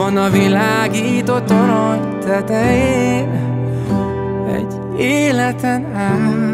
Van a világított torony tetején Egy életen át.